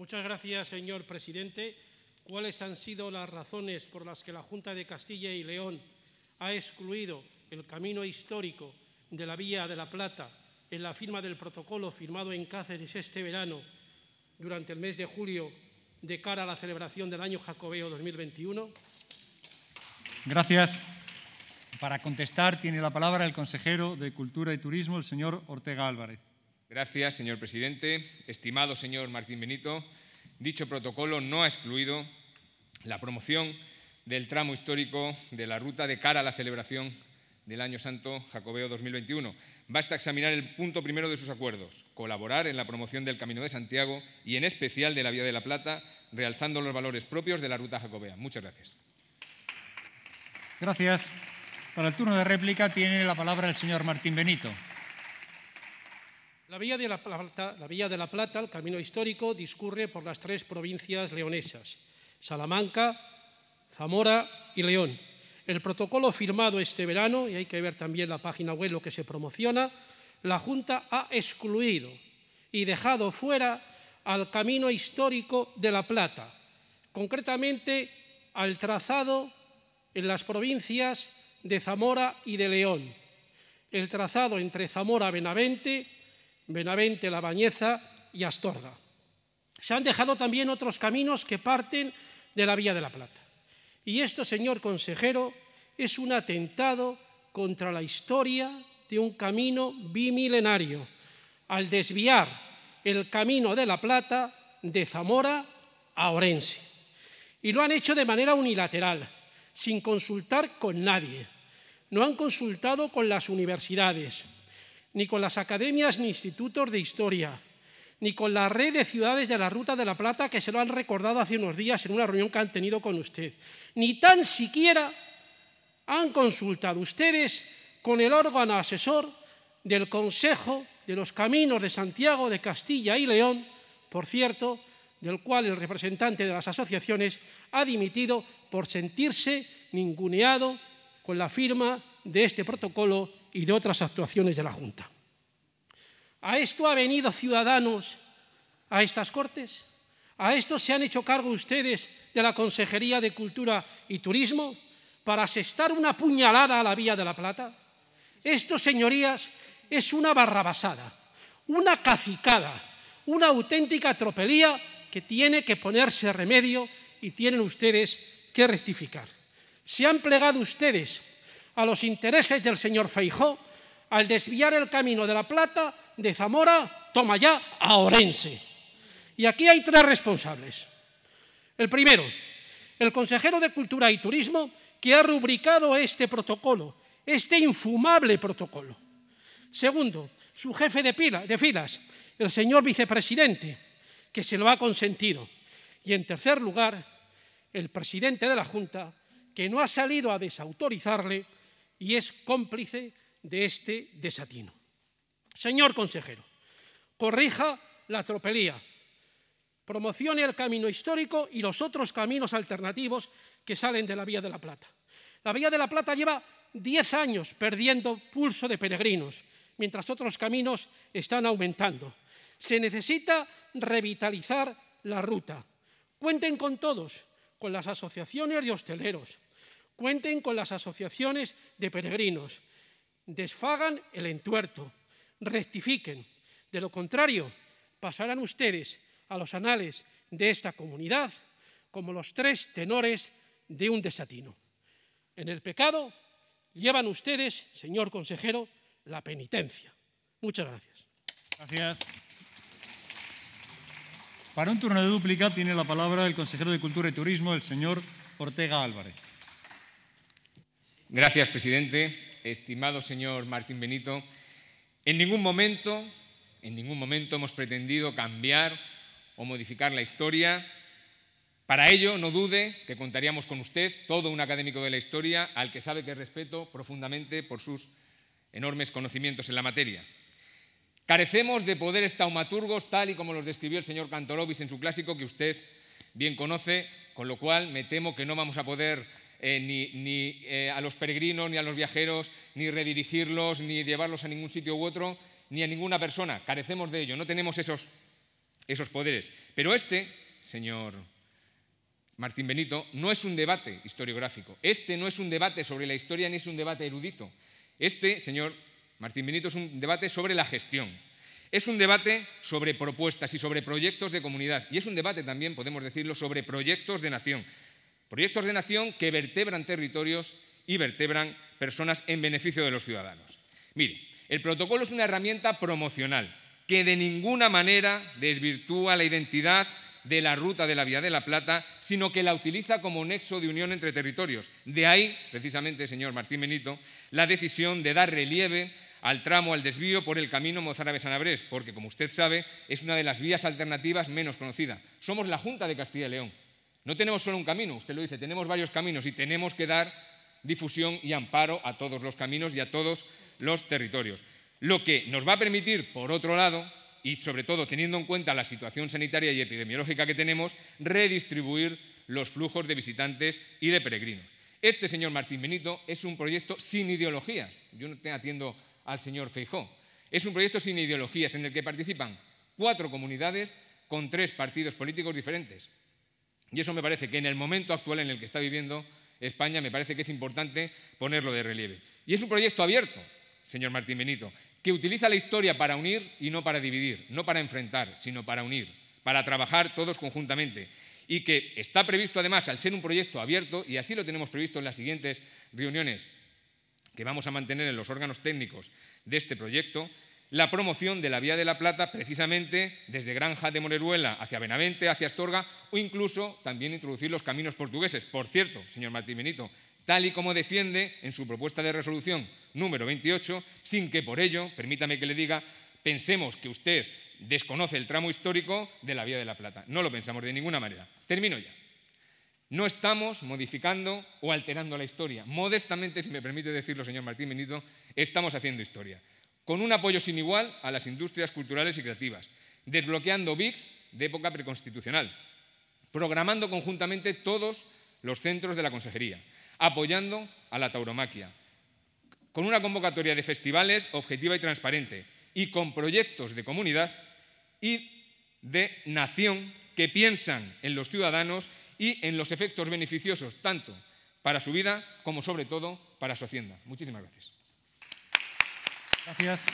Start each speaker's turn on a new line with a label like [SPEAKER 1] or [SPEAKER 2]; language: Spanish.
[SPEAKER 1] Muchas gracias, señor presidente. ¿Cuáles han sido las razones por las que la Junta de Castilla y León ha excluido el camino histórico de la Vía de la Plata en la firma del protocolo firmado en Cáceres este verano durante el mes de julio de cara a la celebración del año Jacobeo 2021?
[SPEAKER 2] Gracias. Para contestar tiene la palabra el consejero de Cultura y Turismo, el señor Ortega Álvarez.
[SPEAKER 3] Gracias, señor presidente. Estimado señor Martín Benito, dicho protocolo no ha excluido la promoción del tramo histórico de la ruta de cara a la celebración del Año Santo Jacobeo 2021. Basta examinar el punto primero de sus acuerdos, colaborar en la promoción del Camino de Santiago y en especial de la Vía de la Plata, realzando los valores propios de la ruta jacobea. Muchas gracias.
[SPEAKER 2] Gracias. Para el turno de réplica tiene la palabra el señor Martín Benito.
[SPEAKER 1] La Vía, de la, Plata, de la Plata, el camino histórico, discurre por las tres provincias leonesas, Salamanca, Zamora y León. El protocolo firmado este verano, y hay que ver también la página web lo que se promociona, la Junta ha excluido y dejado fuera al camino histórico de La Plata, concretamente al trazado en las provincias de Zamora y de León, el trazado entre Zamora-Benavente, Benavente, La Bañeza y Astorga. Se han dejado también otros caminos que parten de la Vía de la Plata. Y esto, señor consejero, es un atentado contra la historia de un camino bimilenario, al desviar el camino de la Plata de Zamora a Orense. Y lo han hecho de manera unilateral, sin consultar con nadie. No han consultado con las universidades, ni con las academias ni institutos de historia, ni con la red de ciudades de la Ruta de la Plata que se lo han recordado hace unos días en una reunión que han tenido con usted. Ni tan siquiera han consultado ustedes con el órgano asesor del Consejo de los Caminos de Santiago de Castilla y León, por cierto, del cual el representante de las asociaciones ha dimitido por sentirse ninguneado con la firma de este protocolo y de otras actuaciones de la Junta. ¿A esto ha venido Ciudadanos a estas Cortes? ¿A esto se han hecho cargo ustedes de la Consejería de Cultura y Turismo para asestar una puñalada a la Vía de la Plata? Esto, señorías, es una barrabasada, una cacicada, una auténtica tropelía que tiene que ponerse remedio y tienen ustedes que rectificar. Se han plegado ustedes a los intereses del señor Feijó al desviar el camino de la Plata de Zamora, toma ya, a Orense. Y aquí hay tres responsables. El primero, el consejero de Cultura y Turismo, que ha rubricado este protocolo, este infumable protocolo. Segundo, su jefe de, pila, de filas, el señor vicepresidente, que se lo ha consentido. Y en tercer lugar, el presidente de la Junta, que no ha salido a desautorizarle y es cómplice de este desatino. Señor consejero, corrija la tropelía, promocione el camino histórico y los otros caminos alternativos que salen de la Vía de la Plata. La Vía de la Plata lleva diez años perdiendo pulso de peregrinos, mientras otros caminos están aumentando. Se necesita revitalizar la ruta. Cuenten con todos, con las asociaciones de hosteleros, Cuenten con las asociaciones de peregrinos, desfagan el entuerto, rectifiquen. De lo contrario, pasarán ustedes a los anales de esta comunidad como los tres tenores de un desatino. En el pecado llevan ustedes, señor consejero, la penitencia. Muchas gracias.
[SPEAKER 2] Gracias. Para un turno de dúplica tiene la palabra el consejero de Cultura y Turismo, el señor Ortega Álvarez.
[SPEAKER 3] Gracias, presidente. Estimado señor Martín Benito, en ningún momento, en ningún momento hemos pretendido cambiar o modificar la historia. Para ello, no dude que contaríamos con usted, todo un académico de la historia, al que sabe que respeto profundamente por sus enormes conocimientos en la materia. Carecemos de poderes taumaturgos tal y como los describió el señor Cantorovis en su clásico que usted bien conoce, con lo cual me temo que no vamos a poder eh, ni, eh, a los peregrinos, ni a los viajeros, ni redirigirlos, ni llevarlos a ningún sitio u otro, ni a ninguna persona. Carecemos de ello, no tenemos esos, esos poderes. Pero este, señor Martín Benito, no es un debate historiográfico. Este no es un debate sobre la historia ni es un debate erudito. Este, señor Martín Benito, es un debate sobre la gestión. Es un debate sobre propuestas y sobre proyectos de comunidad. Y es un debate también, podemos decirlo, sobre proyectos de nación. Proyectos de nación que vertebran territorios y vertebran personas en beneficio de los ciudadanos. Mire, el protocolo es una herramienta promocional que de ninguna manera desvirtúa la identidad de la ruta de la Vía de la Plata, sino que la utiliza como nexo de unión entre territorios. De ahí, precisamente, señor Martín Benito, la decisión de dar relieve al tramo, al desvío por el camino Mozárabe-Sanabrés, porque, como usted sabe, es una de las vías alternativas menos conocida. Somos la Junta de Castilla y León. No tenemos solo un camino, usted lo dice, tenemos varios caminos y tenemos que dar difusión y amparo a todos los caminos y a todos los territorios. Lo que nos va a permitir, por otro lado, y sobre todo teniendo en cuenta la situación sanitaria y epidemiológica que tenemos, redistribuir los flujos de visitantes y de peregrinos. Este, señor Martín Benito, es un proyecto sin ideologías. Yo no atiendo al señor Feijó. Es un proyecto sin ideologías en el que participan cuatro comunidades con tres partidos políticos diferentes. Y eso me parece que en el momento actual en el que está viviendo España me parece que es importante ponerlo de relieve. Y es un proyecto abierto, señor Martín Benito, que utiliza la historia para unir y no para dividir, no para enfrentar, sino para unir, para trabajar todos conjuntamente. Y que está previsto además, al ser un proyecto abierto, y así lo tenemos previsto en las siguientes reuniones que vamos a mantener en los órganos técnicos de este proyecto, la promoción de la Vía de la Plata precisamente desde Granja de Moreruela hacia Benavente, hacia Astorga o incluso también introducir los caminos portugueses. Por cierto, señor Martín Benito, tal y como defiende en su propuesta de resolución número 28, sin que por ello, permítame que le diga, pensemos que usted desconoce el tramo histórico de la Vía de la Plata. No lo pensamos de ninguna manera. Termino ya. No estamos modificando o alterando la historia. Modestamente, si me permite decirlo, señor Martín Benito, estamos haciendo historia. Con un apoyo sin igual a las industrias culturales y creativas, desbloqueando BICs de época preconstitucional, programando conjuntamente todos los centros de la consejería, apoyando a la tauromaquia, con una convocatoria de festivales objetiva y transparente y con proyectos de comunidad y de nación que piensan en los ciudadanos y en los efectos beneficiosos tanto para su vida como sobre todo para su hacienda. Muchísimas gracias.
[SPEAKER 2] Gracias.